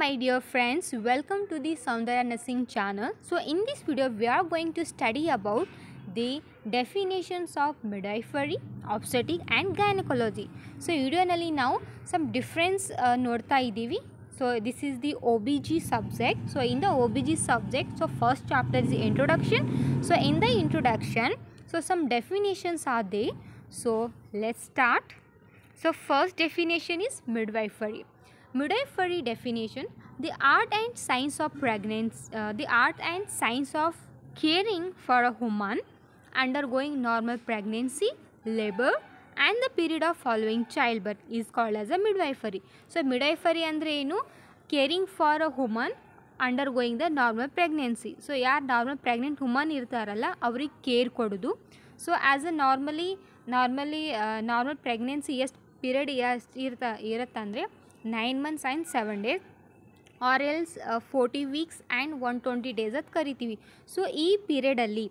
my dear friends welcome to the Soundarya Nursing channel so in this video we are going to study about the definitions of midwifery obstetric and gynecology so ವಿಡಿಯೋನಲ್ಲಿ ನಾವು some difference uh, ನೋಡ್ತಾ ಇದ್ದೀವಿ so this is the OBG subject so in the OBG subject so first chapter is the introduction so in the introduction so some definitions are there so let's start so first definition is midwifery. Midwifery definition: the art and science of pregnancy, uh, the art and science of caring for a woman undergoing normal pregnancy, labor, and the period of following childbirth is called as a midwifery. So midwifery andre enu caring for a woman undergoing the normal pregnancy so ಯಾರು normal pregnant woman ಇರ್ತಾರಲ್ಲ ಅವ್ರಿಗೆ care ಕೊಡೋದು so as uh normally normally normal pregnancy ಎಷ್ಟು period ಎಷ್ಟು ಇರ್ತಾ ಇರುತ್ತಂದರೆ nine months and seven days or else forty weeks and one twenty days ಅಂತ ಕರಿತೀವಿ. So ಈ ಪೀರಿಯಡಲ್ಲಿ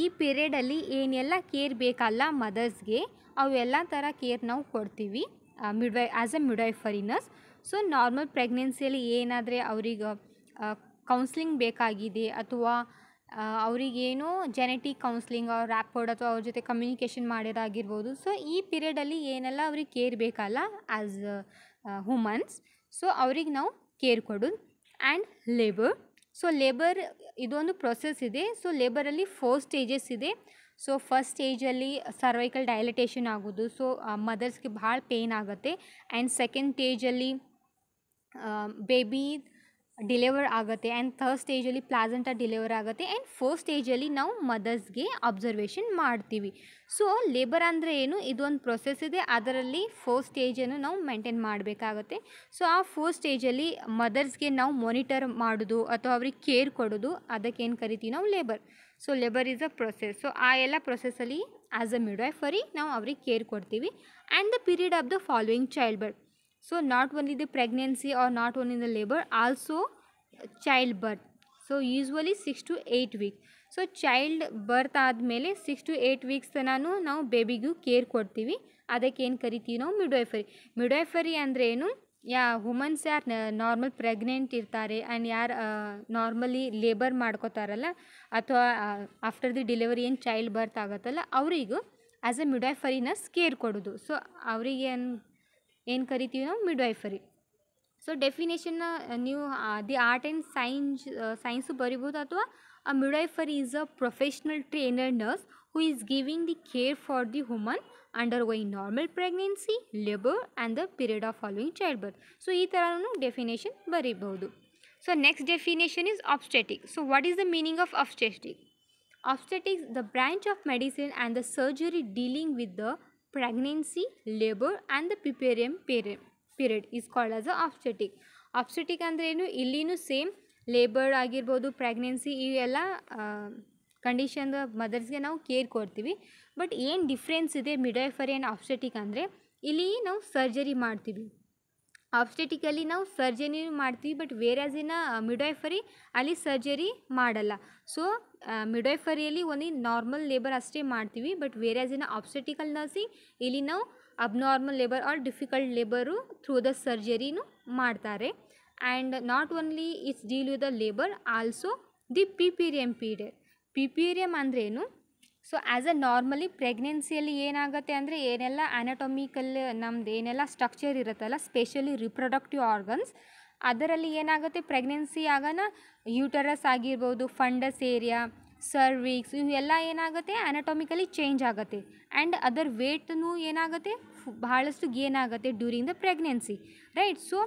ಈ ಪೀರಿಯಡಲ್ಲಿ ಏನೆಲ್ಲ ಕೇರ್ ಬೇಕಲ್ಲ ಮದರ್ಸ್ಗೆ ಅವೆಲ್ಲ ಥರ ಕೇರ್ ನಾವು ಕೊಡ್ತೀವಿ ಮಿಡ್ವೈ as a midwifery nurse so normal ಪ್ರೆಗ್ನೆನ್ಸಿಯಲ್ಲಿ ಏನಾದರೆ ಅವ್ರಿಗೆ ಕೌನ್ಸ್ಲಿಂಗ್ ಬೇಕಾಗಿದೆ, ಅಥವಾ ಅವರಿಗೇನೋ ಜೆನೆಟಿಕ್ ಕೌನ್ಸ್ಲಿಂಗ್ ಅವ್ರ ರ್ಯಾಪೋರ್ಡ್ ಅಥವಾ ಅವ್ರ ಜೊತೆ ಕಮ್ಯುನಿಕೇಷನ್ ಮಾಡೋದಾಗಿರ್ಬೋದು. ಸೊ ಈ ಪೀರಿಯಡಲ್ಲಿ ಏನೆಲ್ಲ ಅವ್ರಿಗೆ ಕೇರ್ ಬೇಕಲ್ಲ ಆ್ಯಸ್ ವುಮನ್ಸ್ ಸೊ ಅವ್ರಿಗೆ ನಾವು ಕೇರ್ ಕೊಡೋದು ಆ್ಯಂಡ್ ಲೇಬರ್ ಸೊ ಲೇಬರ್ ಇದೊಂದು ಪ್ರೊಸೆಸ್ ಇದೆ. ಸೊ ಲೇಬರಲ್ಲಿ ಫೋರ್ ಸ್ಟೇಜಸ್ ಇದೆ. ಸೊ ಫಸ್ಟ್ ಸ್ಟೇಜಲ್ಲಿ ಸರ್ವೈಕಲ್ ಡೈಲಟೇಷನ್ ಆಗೋದು. ಸೊ ಮದರ್ಸ್ಗೆ ಭಾಳ ಪೇಯ್ನ್ ಆಗುತ್ತೆ. ಆ್ಯಂಡ್ ಸೆಕೆಂಡ್ ಸ್ಟೇಜಲ್ಲಿ ಬೇಬಿ ಡಿಲೆವರ್ ಆಗುತ್ತೆ. ಆ್ಯಂಡ್ ಥರ್ಡ್ ಸ್ಟೇಜಲ್ಲಿ ಪ್ಲಾಸೆಂಟ ಡಿಲೆವರ್ ಆಗುತ್ತೆ. ಆ್ಯಂಡ್ ಫೋರ್ ಸ್ಟೇಜಲ್ಲಿ ನಾವು ಮದರ್ಸ್ಗೆ ಅಬ್ಸರ್ವೇಷನ್ ಮಾಡ್ತೀವಿ. ಸೊ ಲೇಬರ್ ಅಂದರೆ ಏನು? ಇದೊಂದು ಪ್ರೊಸೆಸ್ ಇದೆ. ಅದರಲ್ಲಿ ಫೋರ್ ಸ್ಟೇಜನ್ನು ನಾವು ಮೇಂಟೈನ್ ಮಾಡಬೇಕಾಗತ್ತೆ. ಸೊ ಆ ಫೋರ್ ಸ್ಟೇಜಲ್ಲಿ ಮದರ್ಸ್ಗೆ ನಾವು ಮಾನಿಟರ್ ಮಾಡೋದು ಅಥವಾ ಅವ್ರಿಗೆ ಕೇರ್ ಕೊಡೋದು ಅದಕ್ಕೆ ಏನು ಕರಿತೀವಿ ನಾವು labour so labour is a process so ಆ ಎಲ್ಲ ಪ್ರೊಸೆಸಲ್ಲಿ ಆ್ಯಸ್ ಅ ಮಿಡ್ವೈಫರಿ ನಾವು ಅವ್ರಿಗೆ ಕೇರ್ ಕೊಡ್ತೀವಿ. And the period of the following childbirth so not only the pregnancy or not only the labour also childbirth so usually six to eight week so childbirth ಆದಮೇಲೆ six to eight weeks ತನೂ ನಾವು ಬೇಬಿಗೂ care ಕೊಡ್ತೀವಿ. ಅದಕ್ಕೇನು ಕರಿತೀವಿ ನಾವು midwifery midwifery ಅಂದರೆ ಏನು? ಯಾ ವುಮನ್ಸ್ ಯಾರು ನಾರ್ಮಲ್ ಪ್ರೆಗ್ನೆಂಟ್ ಇರ್ತಾರೆ ಆ್ಯಂಡ್ ಯಾರು ನಾರ್ಮಲಿ ಲೇಬರ್ ಮಾಡ್ಕೋತಾರಲ್ಲ, ಅಥವಾ ಆಫ್ಟರ್ ದಿ ಡೆಲಿವರಿ ಏನು ಚೈಲ್ಡ್ ಬರ್ತ್ ಆಗುತ್ತಲ್ಲ, ಅವರಿಗೂ as a midwifery nurse care ಕೊಡೋದು. ಸೊ ಅವರಿಗೆ ಏನು ಏನು ಕರಿತೀವಿ ನಾವು? ಮಿಡ್ವೈಫರಿ ಸೊ ಡೆಫಿನೇಷನ್ನ ನೀವು the art and science science ಬರಿಬೋದು ಅಥವಾ ಅ midwifery is a professional trainer nurse who is giving the care for the woman undergoing normal pregnancy labour and the period of following childbirth so ಈ ಥರನೂ definition ಬರೀಬಹುದು so next definition is obstetric so what is the meaning of obstetric obstetrics the branch of medicine and the surgery dealing with the pregnancy, labor and the piperium period, period is called as obstetric. obstetric ಅಂದರೆ ಏನು? ಇಲ್ಲಿನೂ same labour ಆಗಿರ್ಬೋದು pregnancy ಇವೆಲ್ಲ ಕಂಡೀಷನ್ದ ಮದರ್ಸ್ಗೆ ನಾವು care ಕೊಡ್ತೀವಿ. But ಏನು difference ಇದೆ ಮಿಡೈಫರಿ ಆ್ಯಂಡ್ ಆಬ್ಸ್ಟೆಟಿಕ್ ಅಂದರೆ? ಇಲ್ಲಿ ನಾವು ಸರ್ಜರಿ ಮಾಡ್ತೀವಿ. ಆಬ್ಸ್ಟೆಟಿಕಲ್ಲಿ ನಾವು ಸರ್ಜರಿ ಮಾಡ್ತೀವಿ ಬಟ್ ವೇರಾಸಿನ ಮಿಡೈಫರಿ ಅಲ್ಲಿ ಸರ್ಜರಿ ಮಾಡಲ್ಲ. ಸೊ ಮಿಡೈಫರಿಯಲ್ಲಿ ಒಂದು ನಾರ್ಮಲ್ ಲೇಬರ್ ಅಷ್ಟೇ ಮಾಡ್ತೀವಿ ಬಟ್ ವೇರಾಸಿನ ಆಬ್ಸ್ಟೆಟಿಕಲ್ ನರ್ಸಿಂಗ್ ಇಲ್ಲಿ ನಾವು abnormal labour or difficult labour through the ಸರ್ಜರಿನೂ ಮಾಡ್ತಾರೆ. And not only it's deal with the labour also the puerperium period puerperium ಅಂದ್ರೇನು ಸೊ ಆ್ಯಸ್ ಅ ನಾರ್ಮಲಿ ಪ್ರೆಗ್ನೆನ್ಸಿಯಲ್ಲಿ ಏನಾಗುತ್ತೆ ಅಂದರೆ ಏನೆಲ್ಲ ಆ್ಯನಟೊಮಿಕಲ್ ನಮ್ದು ಏನೆಲ್ಲ ಸ್ಟ್ರಕ್ಚರ್ ಇರುತ್ತಲ್ಲ ಸ್ಪೆಷಲಿ ರಿಪ್ರೊಡಕ್ಟಿವ್ ಆರ್ಗನ್ಸ್ ಅದರಲ್ಲಿ ಏನಾಗುತ್ತೆ ಪ್ರೆಗ್ನೆನ್ಸಿ ಆಗೋಣ ಯೂಟರಸ್ ಆಗಿರ್ಬೋದು ಫಂಡಸ್ ಏರಿಯಾ ಸರ್ವಿಕ್ಸ್ ಇವೆಲ್ಲ ಏನಾಗುತ್ತೆ ಆ್ಯನಟೊಮಿಕಲಿ ಚೇಂಜ್ ಆಗುತ್ತೆ. ಆ್ಯಂಡ್ ಅದರ್ ವೇಟ್ನು ಏನಾಗುತ್ತೆ ಬಹಳಷ್ಟು ಗೇನ್ ಆಗುತ್ತೆ during the pregnancy right so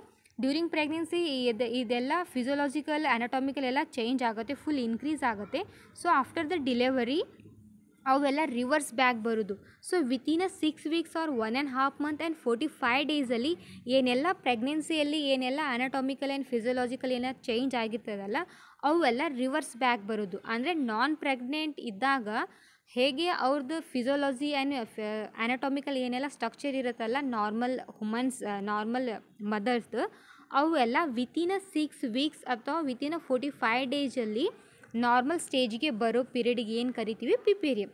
during pregnancy ಇದು, ಇದೆಲ್ಲ ಫಿಸಿಯೋಲಾಜಿಕಲ್ ಆ್ಯನಟಾಮಿಕಲ್ ಎಲ್ಲ ಚೇಂಜ್ ಆಗುತ್ತೆ ಫುಲ್ ಇನ್ಕ್ರೀಸ್ ಆಗುತ್ತೆ. ಸೊ ಆಫ್ಟರ್ ದ ಡಿಲೆವರಿ ಅವೆಲ್ಲ ರಿವರ್ಸ್ ಬ್ಯಾಕ್ ಬರೋದು. So within a six weeks or one and half month and forty five ಡೇಸಲ್ಲಿ ಏನೆಲ್ಲ ಪ್ರೆಗ್ನೆನ್ಸಿಯಲ್ಲಿ ಏನೆಲ್ಲ ಅನಾಟಾಮಿಕಲ್ ಆ್ಯಂಡ್ ಫಿಸಿಯೋಲಾಜಿಕಲ್ ಏನಾದ್ರು ಚೇಂಜ್ ಆಗಿರ್ತದಲ್ಲ, ಅವೆಲ್ಲ ರಿವರ್ಸ್ ಬ್ಯಾಕ್ ಬರೋದು. ಅಂದರೆ ನಾನ್ ಪ್ರೆಗ್ನೆಂಟ್ ಇದ್ದಾಗ ಹೇಗೆ ಅವ್ರದ್ದು ಫಿಸಿಯೋಲಜಿ ಆ್ಯಂಡ್ ಅನಾಟಾಮಿಕಲ್ ಏನೆಲ್ಲ ಸ್ಟ್ರಕ್ಚರ್ ಇರುತ್ತಲ್ಲ ನಾರ್ಮಲ್ ಹುಮನ್ಸ್ ನಾರ್ಮಲ್ ಮದರ್ಸ್ದು ಅವೆಲ್ಲ ವಿತಿನ್ ಅ ಸಿಕ್ಸ್ ವೀಕ್ಸ್ ಅಥವಾ ವಿತಿನ್ ಅ ಫೋರ್ಟಿ ಫೈವ್ ಡೇಸಲ್ಲಿ ನಾರ್ಮಲ್ ಸ್ಟೇಜ್ಗೆ ಬರೋ ಪೀರಿಯಡ್ಗೆ ಏನು ಕರಿತೀವಿ puerperium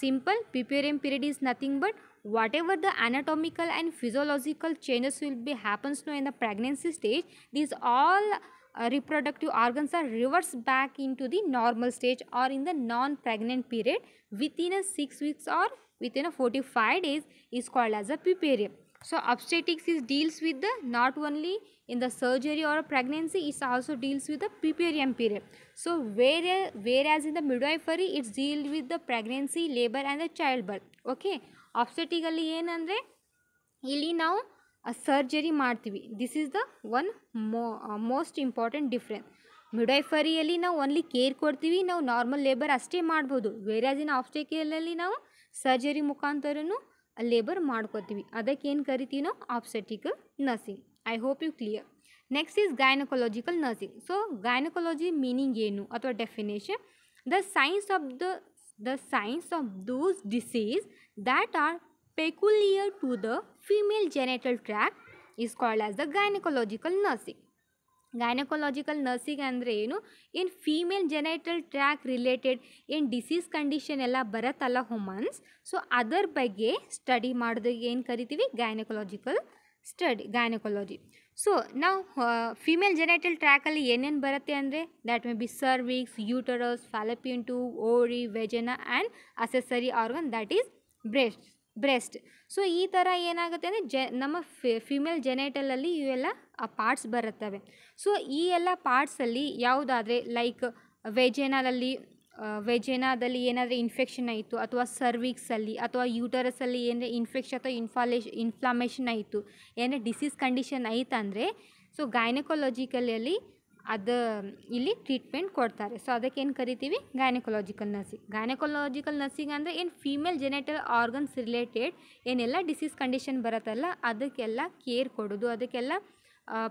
simple puerperium period is nothing but whatever the anatomical and physiological changes will be happens now in the pregnancy stage these all uh, reproductive organs are reversed back into the normal stage or in the non-pregnant period within a 6 weeks or within a 45 days is called as a puerperium. So obstetrics is deals with the not only in the surgery or pregnancy it also deals with the puerperium period. So where, whereas in the midwifery it's deal with the pregnancy, labor and the childbirth. Okay. ಅಲ್ಲಿ ಏನಂದರೆ ಇಲ್ಲಿ ನಾವು surgery ಮಾಡ್ತೀವಿ this is the one mo most important difference ಮಿಡೈಫರಿಯಲ್ಲಿ ನಾವು only care ಕೊಡ್ತೀವಿ ನಾವು normal labour ಅಷ್ಟೇ ಮಾಡ್ಬೋದು ವೇರಾಜಿನ obstetrically ನಾವು ಸರ್ಜರಿ ಮುಖಾಂತರನೂ ಲೇಬರ್ ಮಾಡ್ಕೋತೀವಿ. ಅದಕ್ಕೆ ಏನು ಕರಿತೀವಿ ನಾವು? Obstetrical nursing I hope you clear next is gynaecological nursing so gynaecology meaning ಏನು? ಅಥವಾ definition the science of the the science of those disease that are peculiar to the female genital tract is called as the gynecological nursing. Gynaecological nursing ಅಂದರೆ ಏನು? ಏನು female genital tract related ಏನು disease condition ಎಲ್ಲ ಬರತ್ತಲ್ಲ ಹುಮನ್ಸ್ so ಅದರ ಬಗ್ಗೆ study ಮಾಡಿದಾಗ ಏನು ಕರಿತೀವಿ? ಗೈನಕೊಲಾಜಿಕಲ್ ಸ್ಟಡಿ ಗೈನಕೊಲಾಜಿ ಸೊ ನಾವು ಫೀಮೇಲ್ ಜೆನೈಟಲ್ ಟ್ರ್ಯಾಕಲ್ಲಿ ಏನೇನು ಬರುತ್ತೆ ಅಂದರೆ that may be cervix uterus fallopian tube ovary vagina and accessory organ that is breast breast so ಈ ಥರ ಏನಾಗುತ್ತೆ ಅಂದರೆ, ಜೆ, ನಮ್ಮ ಫಿಮೇಲ್ ಜೆನೈಟಲಲ್ಲಿ ಇವೆಲ್ಲ ಪಾರ್ಟ್ಸ್ ಬರುತ್ತವೆ. ಸೊ ಈ ಎಲ್ಲ ಪಾರ್ಟ್ಸಲ್ಲಿ ಯಾವುದಾದ್ರೆ ಲೈಕ್ ವೆಜೆನಾದಲ್ಲಿ ವೆಜೇನಾದಲ್ಲಿ ಏನಾದರೆ ಇನ್ಫೆಕ್ಷನ್ ಆಯಿತು ಅಥವಾ ಸರ್ವಿಕ್ಸಲ್ಲಿ ಅಥವಾ ಯೂಟರಸಲ್ಲಿ ಏನಾದರೆ ಇನ್ಫೆಕ್ಷನ್ ಅಥವಾ ಇನ್ಫಾಲೇಶ್ ಇನ್ಫ್ಲಾಮೇಷನ್ ಆಯಿತು ಏನೇ ಡಿಸೀಸ್ ಕಂಡೀಷನ್ ಐತಂದರೆ ಸೊ ಗೈನಕೊಲಾಜಿಕಲಲ್ಲಿ ಅದು ಇಲ್ಲಿ ಟ್ರೀಟ್ಮೆಂಟ್ ಕೊಡ್ತಾರೆ. ಸೊ ಅದಕ್ಕೆ ಏನು ಕರಿತೀವಿ? ಗೈನಕೊಲಾಜಿಕಲ್ ನರ್ಸಿಂಗ್ ಗೈನಕೊಲಾಜಿಕಲ್ ನರ್ಸಿಂಗ್ ಅಂದರೆ ಏನು ಫೀಮೇಲ್ ಜೆನೆಟಲ್ ಆರ್ಗನ್ಸ್ ರಿಲೇಟೆಡ್ ಏನೆಲ್ಲ ಡಿಸೀಸ್ ಕಂಡೀಷನ್ ಬರುತ್ತಲ್ಲ, ಅದಕ್ಕೆಲ್ಲ ಕೇರ್ ಕೊಡೋದು, ಅದಕ್ಕೆಲ್ಲ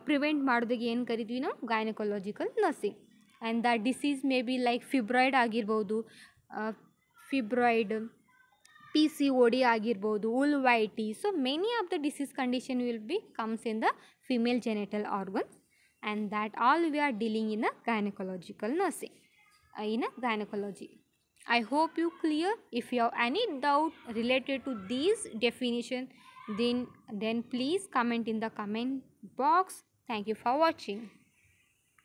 ಪ್ರಿವೆಂಟ್ ಮಾಡೋದಕ್ಕೆ ಏನು ಕರಿತೀವಿ ನಾವು gynaecological nursing and the disease may be like fibroid ಆಗಿರ್ಬೋದು fibroid P C O D ಆಗಿರ್ಬೋದು ಉಲ್ ವೈಟಿ so many of the disease condition will be comes in the female genital organs and that all we are dealing in a gynecological nursing uh, in a gynecology i hope you clear if you have any doubt related to these definition then then please comment in the comment box. Thank you for watching